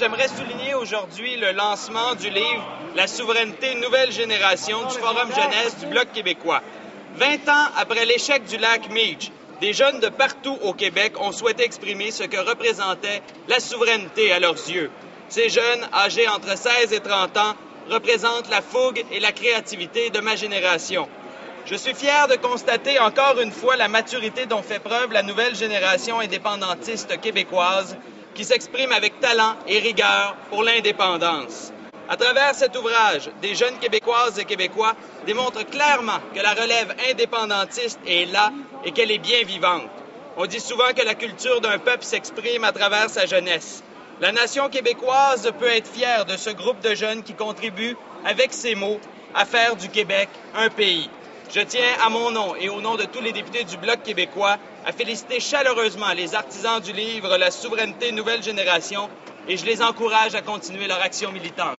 J'aimerais souligner aujourd'hui le lancement du livre La souveraineté nouvelle génération du Forum jeunesse du Bloc québécois. Vingt ans après l'échec du lac Meach, des jeunes de partout au Québec ont souhaité exprimer ce que représentait la souveraineté à leurs yeux. Ces jeunes, âgés entre 16 et 30 ans, représentent la fougue et la créativité de ma génération. Je suis fier de constater encore une fois la maturité dont fait preuve la nouvelle génération indépendantiste québécoise qui s'exprime avec talent et rigueur pour l'indépendance. À travers cet ouvrage, des jeunes Québécoises et Québécois démontrent clairement que la relève indépendantiste est là et qu'elle est bien vivante. On dit souvent que la culture d'un peuple s'exprime à travers sa jeunesse. La nation québécoise peut être fière de ce groupe de jeunes qui contribuent, avec ces mots, à faire du Québec un pays. Je tiens à mon nom et au nom de tous les députés du Bloc québécois à féliciter chaleureusement les artisans du livre La souveraineté nouvelle génération et je les encourage à continuer leur action militante.